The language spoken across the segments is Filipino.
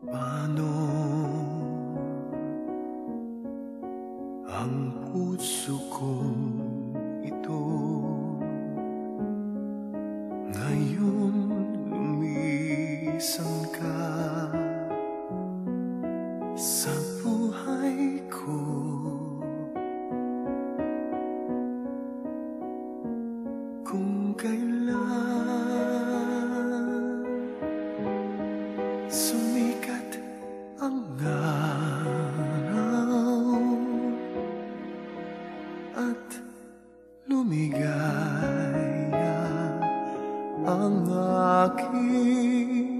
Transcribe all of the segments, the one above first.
Paano ang puso ko ito? Ngayon lumisan ka sa buhay ko. Kung kailan ligaya ang aking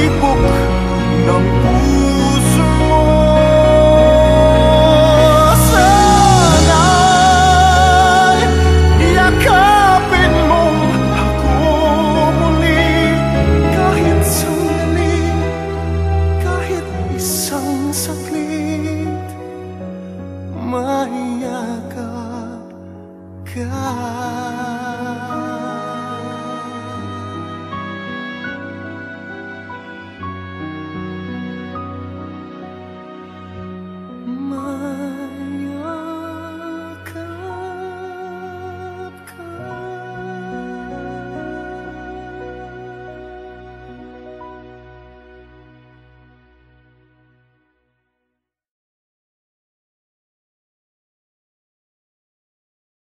pagtitipok ng puso mo. Sana'y yakapin mong ako muli Kahit sandali, kahit isang saglit Maiyakap ka.